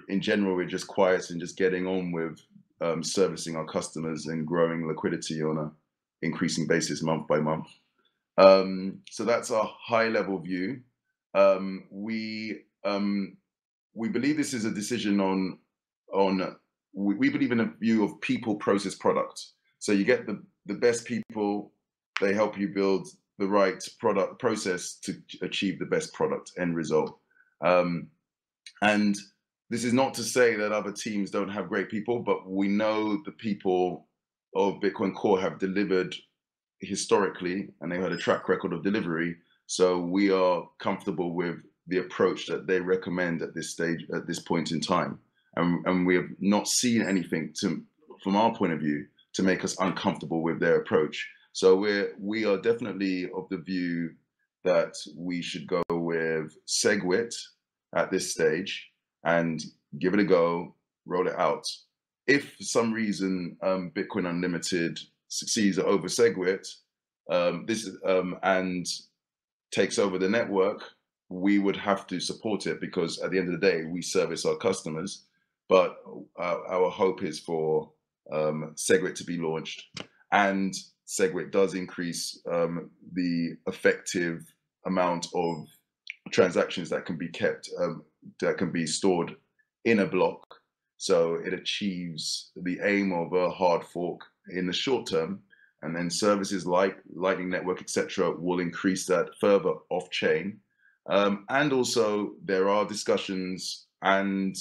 in general, we're just quiet and just getting on with um, servicing our customers and growing liquidity on a increasing basis month by month. Um, so that's our high level view. Um, we um, we believe this is a decision on on we, we believe in a view of people, process, product. So you get the the best people, they help you build the right product process to achieve the best product end result. Um, and this is not to say that other teams don't have great people, but we know the people of Bitcoin Core have delivered historically and they've had a track record of delivery. So we are comfortable with the approach that they recommend at this stage, at this point in time. And, and we have not seen anything to, from our point of view to make us uncomfortable with their approach. So we're, we are definitely of the view that we should go with SegWit at this stage and give it a go, roll it out. If for some reason um, Bitcoin Unlimited succeeds over SegWit um, this um, and takes over the network, we would have to support it because at the end of the day, we service our customers. But uh, our hope is for um, SegWit to be launched, and SegWit does increase um, the effective amount of transactions that can be kept um, that can be stored in a block. So it achieves the aim of a hard fork in the short term. And then services like Lightning Network, etc., will increase that further off chain. Um, and also, there are discussions and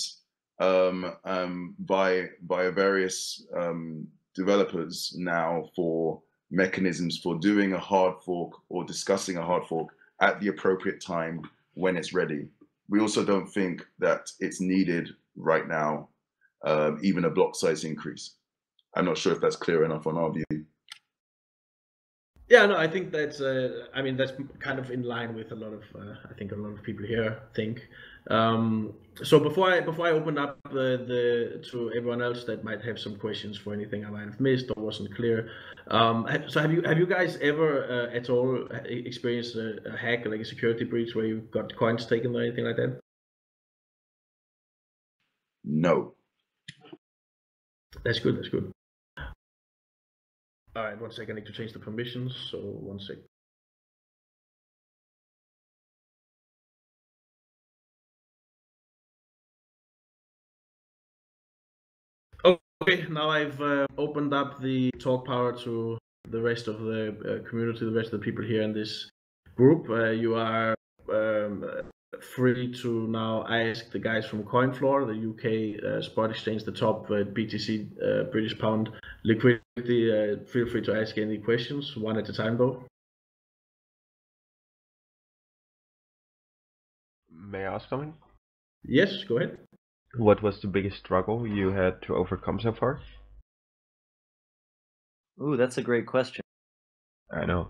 um, um, by by various um, developers now for mechanisms for doing a hard fork or discussing a hard fork at the appropriate time when it's ready. We also don't think that it's needed right now, um, even a block size increase. I'm not sure if that's clear enough on our view. Yeah, no, I think that's. Uh, I mean, that's kind of in line with a lot of. Uh, I think a lot of people here think. Um, so before I before I open up the, the to everyone else that might have some questions for anything I might have missed or wasn't clear. Um, so have you have you guys ever uh, at all experienced a, a hack like a security breach where you got coins taken or anything like that? No. That's good. That's good. All right, one second. I need to change the permissions. So one sec. Okay, now I've uh, opened up the talk power to the rest of the uh, community, the rest of the people here in this group. Uh, you are um, free to now ask the guys from CoinFloor, the UK uh, spot exchange, the top uh, BTC uh, British pound liquidity. Uh, feel free to ask any questions, one at a time though. May I ask something? Yes, go ahead. What was the biggest struggle you had to overcome so far? Ooh, that's a great question. I know.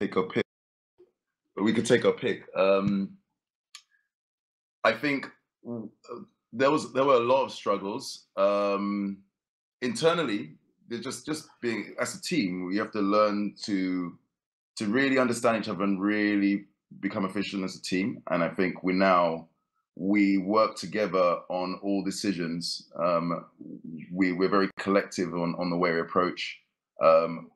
Take a pick we could take our pick. Um, I think there was there were a lot of struggles um, internally. Just just being as a team, we have to learn to to really understand each other and really become efficient as a team. And I think we now we work together on all decisions. Um, we we're very collective on on the way we approach. Um,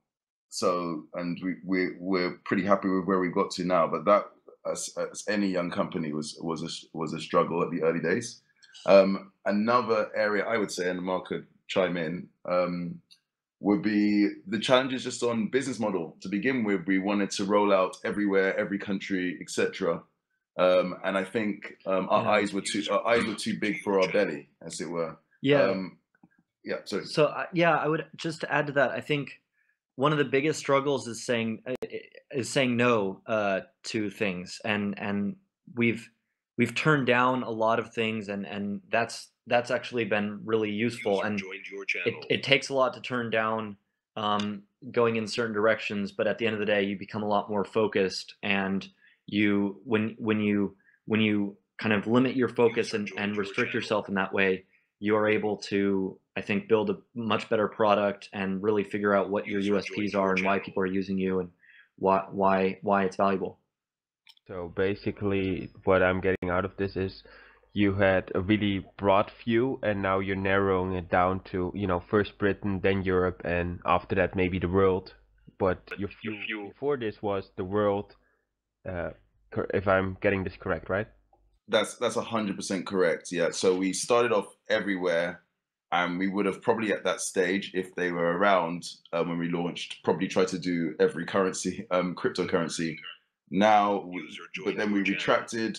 so, and we, we we're pretty happy with where we got to now. But that, as, as any young company, was was a, was a struggle at the early days. Um, another area I would say, and Mark could chime in, um, would be the challenges just on business model. To begin with, we wanted to roll out everywhere, every country, etc. Um, and I think um, our Yeah. eyes were too our eyes were too big for our belly, as it were. Yeah. Um, yeah. Sorry. So I- yeah, I would just add to that. I think one of the biggest struggles is saying uh, is saying no uh, to things, and and we've we've turned down a lot of things, and and that's that's actually been really useful. And it, it takes a lot to turn down um, going in certain directions, but at the end of the day, you become a lot more focused, and you when when you when you kind of limit your focus and, and restrict yourself in that way, you are able to, I think, build a much better product and really figure out what your USPs are and why people are using you and why why why it's valuable. So basically, what I'm getting out of this is you had a really broad view, and now you're narrowing it down to, you know, first Britain, then Europe, and after that maybe the world. But your view before this was the world. Uh, if I'm getting this correct, right? That's that's hundred percent correct. Yeah. So we started off everywhere, and we would have probably at that stage, if they were around um, when we launched, probably tried to do every currency, um, cryptocurrency. Now, but then we retracted,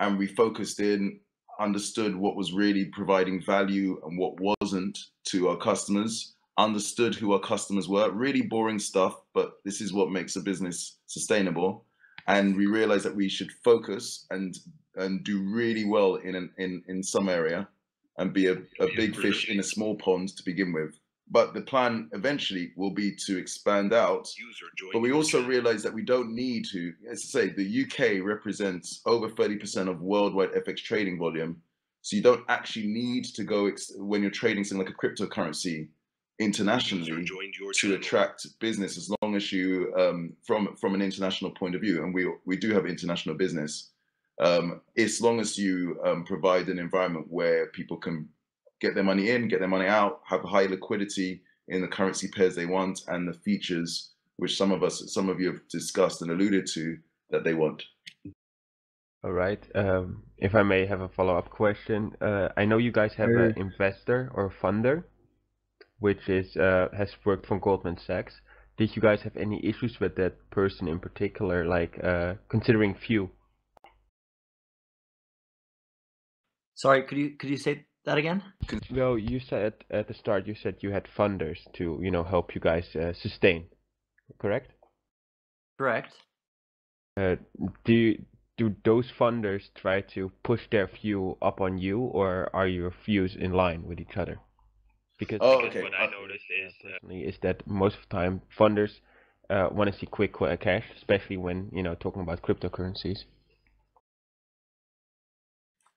and we focused in, understood what was really providing value and what wasn't to our customers. Understood who our customers were. Really boring stuff, but this is what makes a business sustainable. And we realized that we should focus and and do really well in an, in in some area and be a, a big fish in a small pond to begin with. But the plan eventually will be to expand out. But we also realize that we don't need to. As I say, the UK represents over 30% of worldwide FX trading volume. So you don't actually need to go when you're trading something like a cryptocurrency internationally to attract business as long as you um, from from an international point of view and we we do have international business um, as long as you um, provide an environment where people can get their money in get their money out have high liquidity in the currency pairs they want and the features which some of us some of you have discussed and alluded to that they want All right. Um, if I may have a follow-up question, uh, I know you guys have an investor or funder, which is uh, has worked from Goldman Sachs. Did you guys have any issues with that person in particular, like uh, considering few? Sorry, could you could you say that again? Well, you said at the start you said you had funders to, you know, help you guys uh, sustain, correct? Correct. Uh, do you, do those funders try to push their view up on you, or are your views in line with each other? Because Oh, because okay. what Uh, I noticed is personally is that most of the time funders uh, want to see quick uh, cash, especially when you know talking about cryptocurrencies.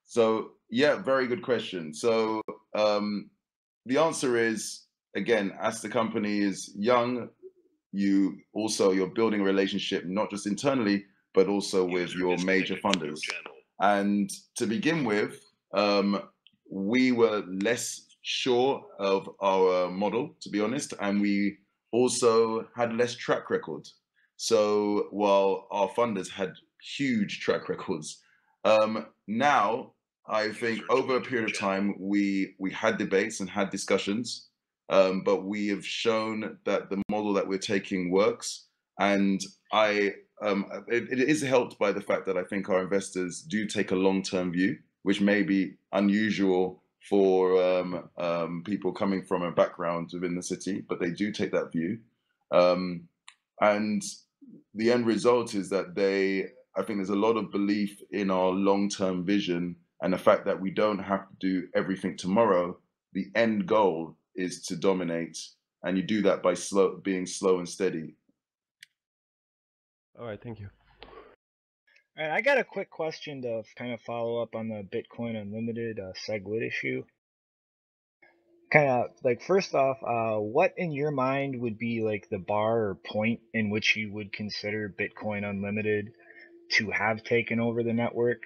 So yeah, very good question. So um, the answer is again, as the company is young, you also you're building a relationship not just internally but also with your major funders. And to begin with, um, we were less sure of our model, to be honest, and we also had less track record. So while our funders had huge track records, um, now I think over a period of time we we had debates and had discussions, um, but we have shown that the model that we're taking works, and I um, it, it is helped by the fact that I think our investors do take a long term view, which may be unusual for um, um, people coming from a background within the city, but they do take that view, um, and the end result is that they I think there's a lot of belief in our long term vision and the fact that we don't have to do everything tomorrow. The end goal is to dominate, and you do that by slow, being slow and steady. All right, thank you. All right, I got a quick question to kind of follow up on the Bitcoin Unlimited uh, SegWit issue. Kind of like first off, uh, what in your mind would be like the bar or point in which you would consider Bitcoin Unlimited to have taken over the network?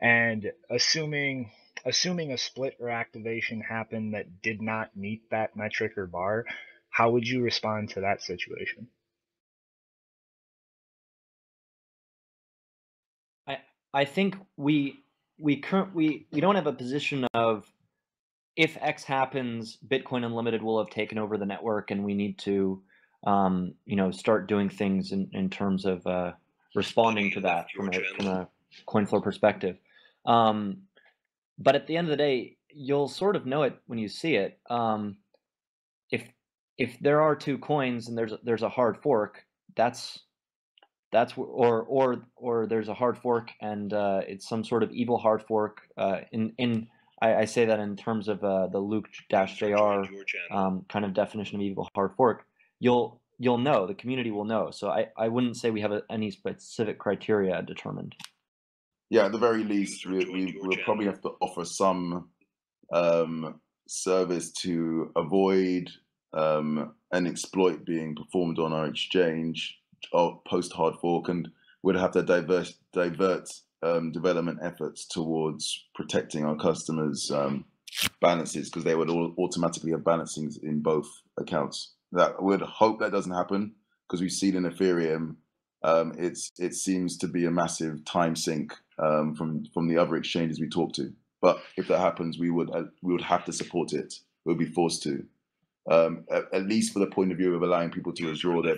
And assuming assuming a split or activation happened that did not meet that metric or bar, how would you respond to that situation? I I think we we current we we don't have a position of if X happens, Bitcoin Unlimited will have taken over the network, and we need to um, you know start doing things in, in terms of uh, responding to that from a, from a CoinFloor perspective. Um, but at the end of the day, you'll sort of know it when you see it. Um, if if there are two coins and there's there's a hard fork, that's that's or or or there's a hard fork and uh, it's some sort of evil hard fork. Uh, in in I, I say that in terms of uh, the Luke Dashjr Um, kind of definition of evil hard fork. You'll you'll know the community will know. So I I wouldn't say we have a, any specific criteria determined. Yeah, at the very least, we, we will probably have to offer some um, service to avoid um, an exploit being performed on our exchange post hard fork, and we'd have to divert divert um, development efforts towards protecting our customers' um, balances because they would all automatically have balancings in both accounts. That would hope that doesn't happen because we've seen in Ethereum, um, it's it seems to be a massive time sink um, from from the other exchanges we talk to. But if that happens, we would uh, we would have to support it. We'll be forced to, um, at, at, least for the point of view of allowing people to withdraw their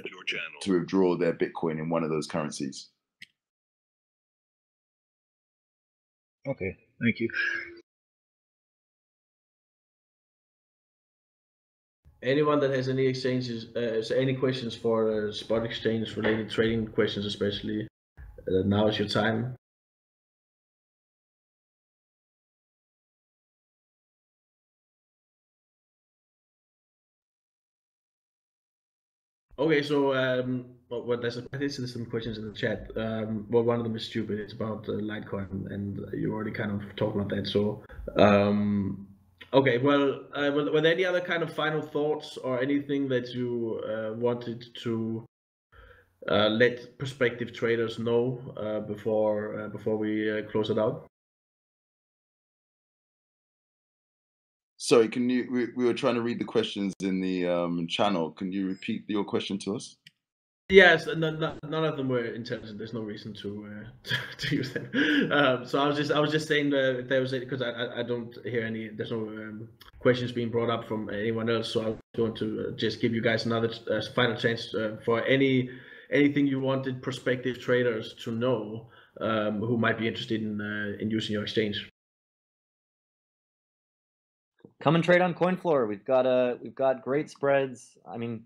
to withdraw their Bitcoin in one of those currencies. Okay, thank you. Anyone that has any exchanges, uh, any questions for uh, spot exchange related trading questions, especially, uh, now is your time. Okay, so um, well, well, there's I did see some questions in the chat. Um, well, one of them is stupid. It's about uh, Litecoin, and you already kind of talked about that. So, um, okay, well, uh, were, were, there any other kind of final thoughts or anything that you uh, wanted to uh, let prospective traders know uh, before uh, before we close it out? Sorry, can you? We, we were trying to read the questions in the um, channel. Can you repeat your question to us? Yes, none, none of them were intelligent. There's no reason to uh, to, to, use them. Um, so I was just I was just saying that there was it because I, I don't hear any. There's no um, questions being brought up from anyone else. So I'm going to uh, just give you guys another uh, final chance uh, for any anything you wanted prospective traders to know um, who might be interested in uh, in using your exchange come and trade on CoinFloor. We've got a we've got great spreads. I mean,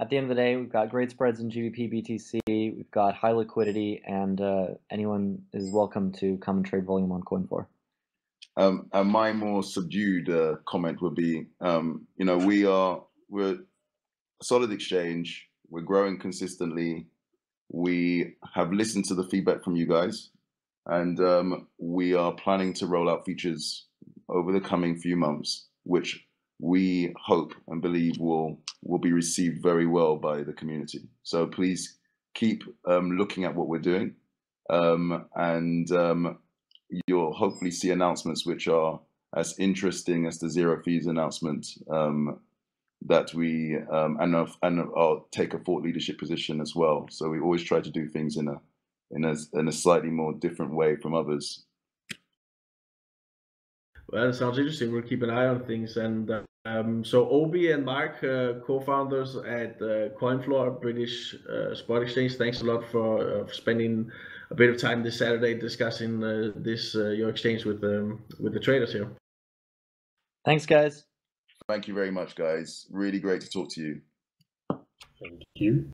at the end of the day, we've got great spreads in GBP BTC. We've got high liquidity, and uh, anyone is welcome to come and trade volume on CoinFloor. Um, and my more subdued uh, comment would be, um, you know, we are we're a solid exchange. We're growing consistently. We have listened to the feedback from you guys, and um, we are planning to roll out features over the coming few months, which we hope and believe will will be received very well by the community. So please keep um, looking at what we're doing, um, and um, you'll hopefully see announcements which are as interesting as the zero fees announcement um, that we um, and and I'll take a thought leadership position as well. So we always try to do things in a in a in a slightly more different way from others well, it sounds interesting. We'll keep an eye on things. And um, so Obi and Mark, uh, co-founders at uh, CoinFloor, British uh, Spot Exchange. Thanks a lot for, uh, for, spending a bit of time this Saturday discussing uh, this uh, your exchange with um, with the traders here. Thanks, guys. Thank you very much, guys. Really great to talk to you. Thank you.